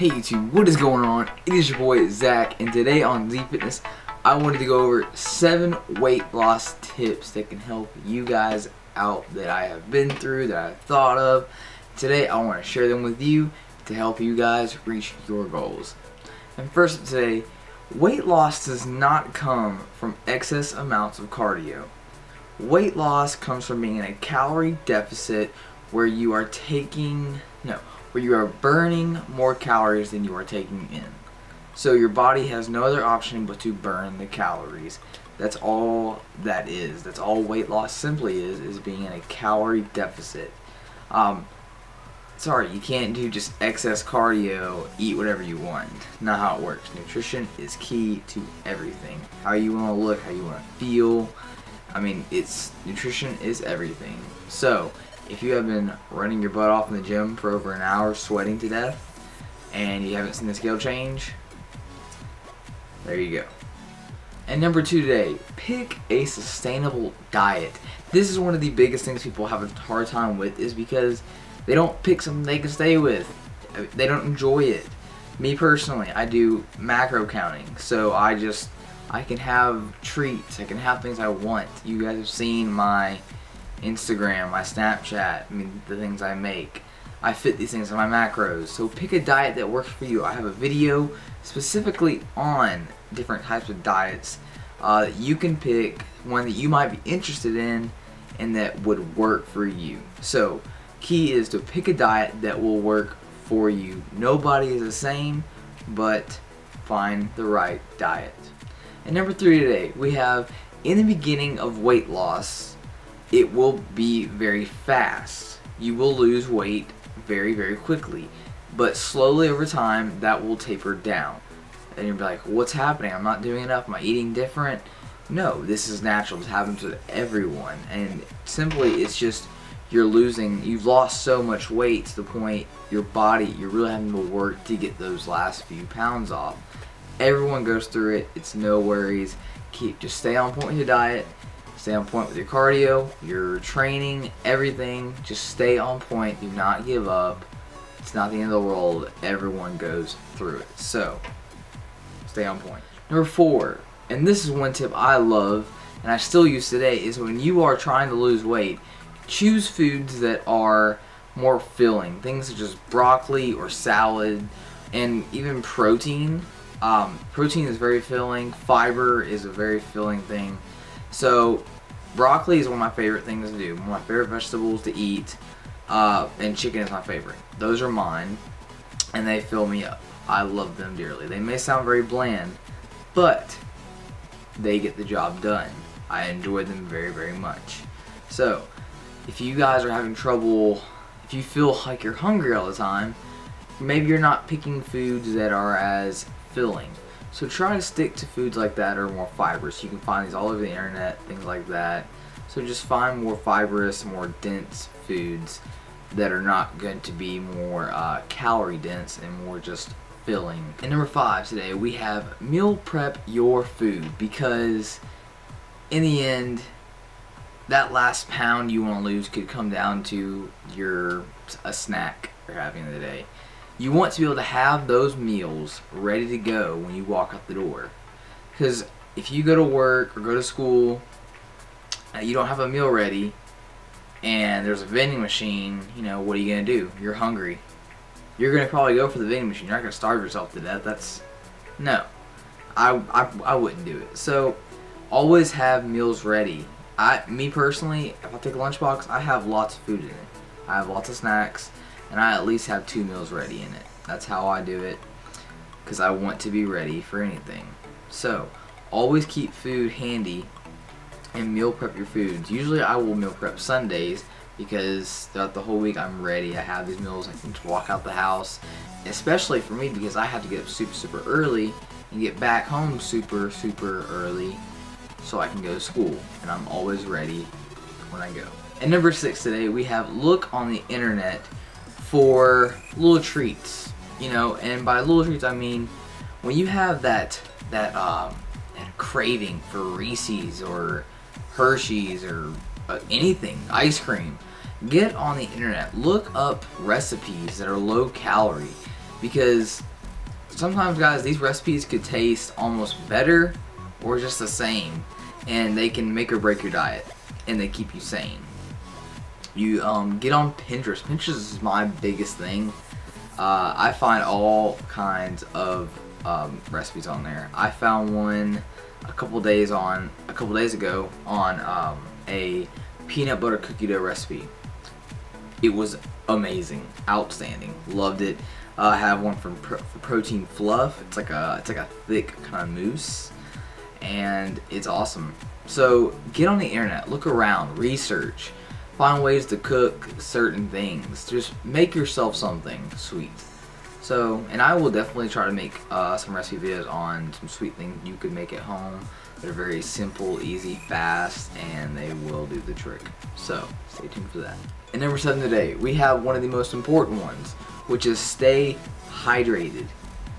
Hey YouTube, what is going on? It is your boy Zach, and today on Z Fitness, I wanted to go over seven weight loss tips that can help you guys out that I have been through, that I've thought of. Today, I want to share them with you to help you guys reach your goals. And first today, weight loss does not come from excess amounts of cardio. Weight loss comes from being in a calorie deficit where you are taking, where you are burning more calories than you are taking in. So your body has no other option but to burn the calories. That's all that is. That's all weight loss simply is, is being in a calorie deficit. Um, sorry, you can't do just excess cardio, eat whatever you want. Not how it works. Nutrition is key to everything. How you want to look, how you want to feel. I mean, it's nutrition is everything. So, if you have been running your butt off in the gym for over an hour, sweating to death, and you haven't seen the scale change, there you go. And number two today, pick a sustainable diet. This is one of the biggest things people have a hard time with is because they don't pick something they can stay with. They don't enjoy it. Me personally, I do macro counting, so I just I can have treats, I can have things I want. You guys have seen my Instagram, my Snapchat, I mean, the things I make. I fit these things in my macros. So pick a diet that works for you. I have a video specifically on different types of diets. Uh, you can pick one that you might be interested in and that would work for you. So key is to pick a diet that will work for you. Nobody is the same, but find the right diet. And number three today, we have in the beginning of weight loss, it will be very fast. You will lose weight very, very quickly. But slowly over time, that will taper down. And you'll be like, what's happening? I'm not doing enough. Am I eating different? No, this is natural. It happens with everyone. And simply, it's just you're losing, you've lost so much weight to the point your body, you're really having to work to get those last few pounds off. Everyone goes through it. It's no worries. Keep, just stay on point with your diet Stay on point with your cardio, your training, everything. Just stay on point. Do not give up. It's not the end of the world. Everyone goes through it. So, stay on point. Number four, and this is one tip I love and I still use today, is when you are trying to lose weight, choose foods that are more filling. Things such as broccoli or salad and even protein. Um, protein is very filling. Fiber is a very filling thing. So broccoli is one of my favorite things to do. One of my favorite vegetables to eat. Uh, and chicken is my favorite. Those are mine. And they fill me up. I love them dearly. They may sound very bland, but they get the job done. I enjoy them very, very much. So, if you guys are having trouble, if you feel like you're hungry all the time, maybe you're not picking foods that are as filling. So try to stick to foods like that or more fibrous. You can find these all over the internet, things like that. So just find more fibrous, more dense foods that are not going to be more uh, calorie dense and more just filling. And number five today, we have meal prep your food because in the end, that last pound you want to lose could come down to your a snack you're having the day you want to be able to have those meals ready to go when you walk out the door. Because if you go to work or go to school and you don't have a meal ready and there's a vending machine, you know, what are you going to do? You're hungry. You're going to probably go for the vending machine. You're not going to starve yourself to death. That's, no. I, I, I wouldn't do it. So, always have meals ready. I, me personally, if I take a lunchbox, I have lots of food in it. I have lots of snacks and I at least have two meals ready in it. That's how I do it because I want to be ready for anything. So, always keep food handy and meal prep your foods. Usually I will meal prep Sundays because throughout the whole week I'm ready. I have these meals. I can just walk out the house. Especially for me because I have to get up super, super early and get back home super, super early so I can go to school. And I'm always ready when I go. And number six today, we have look on the internet for little treats, you know, and by little treats I mean when you have that that um, that craving for Reese's or Hershey's or uh, anything, ice cream, get on the internet, look up recipes that are low calorie. because sometimes guys these recipes could taste almost better or just the same and they can make or break your diet and they keep you sane you um, get on Pinterest. Pinterest is my biggest thing. Uh, I find all kinds of um, recipes on there. I found one a couple days on a couple days ago on um, a peanut butter cookie dough recipe. It was amazing. Outstanding. Loved it. Uh, I have one from Pro Protein Fluff. It's like a it's like a thick kind of mousse, and it's awesome. So get on the internet, look around, research, find ways to cook certain things. Just make yourself something sweet. So, and I will definitely try to make uh, some recipe videos on some sweet things you could make at home. They're very simple, easy, fast, and they will do the trick. So, stay tuned for that. And number seven today, we have one of the most important ones which is stay hydrated.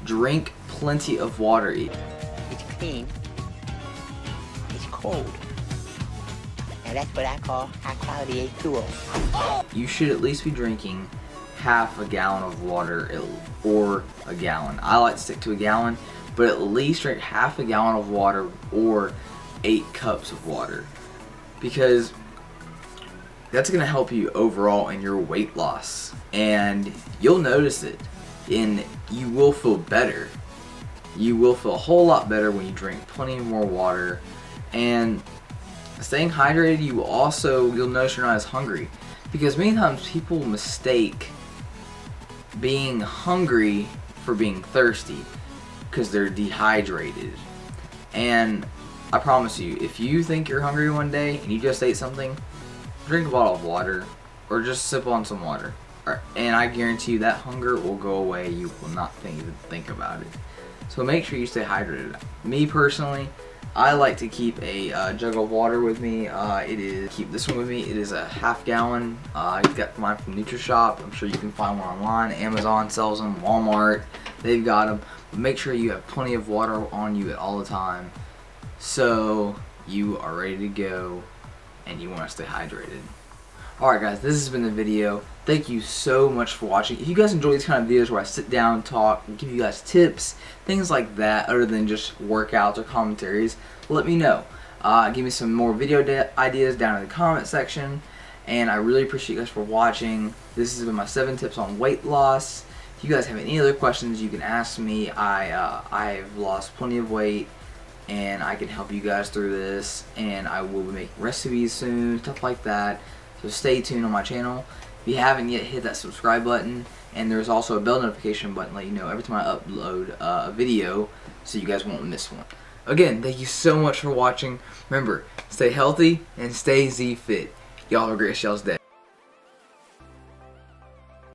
Drink plenty of water. It's clean. It's cold. That's what I call high quality H2O. You should at least be drinking half a gallon of water or a gallon. I like to stick to a gallon, but at least drink half a gallon of water or eight cups of water. Because that's going to help you overall in your weight loss and you'll notice it and you will feel better you will feel a whole lot better when you drink plenty more water and staying hydrated you also you'll notice you're not as hungry because many times people mistake being hungry for being thirsty because they're dehydrated and I promise you if you think you're hungry one day and you just ate something drink a bottle of water or just sip on some water. And I guarantee you that hunger will go away. You will not think, think about it. So make sure you stay hydrated. Me personally, I like to keep a uh, jug of water with me. Uh, it is keep this one with me. It is a half gallon. Uh, I got mine from NutriShop. I'm sure you can find one online. Amazon sells them. Walmart, they've got them. But make sure you have plenty of water on you at all the time, so you are ready to go and you want to stay hydrated. Alright guys, this has been the video. Thank you so much for watching. If you guys enjoy these kind of videos where I sit down, talk, give you guys tips, things like that, other than just workouts or commentaries, let me know. Uh, give me some more video ideas down in the comment section. And I really appreciate you guys for watching. This has been my 7 tips on weight loss. If you guys have any other questions, you can ask me. I, uh, I've lost plenty of weight and I can help you guys through this and I will be making recipes soon, stuff like that. So stay tuned on my channel. If you haven't yet, hit that subscribe button and there's also a bell notification button let you know every time I upload uh, a video so you guys won't miss one. Again, thank you so much for watching. Remember, stay healthy and stay Z-Fit. Y'all have a great Shells Day.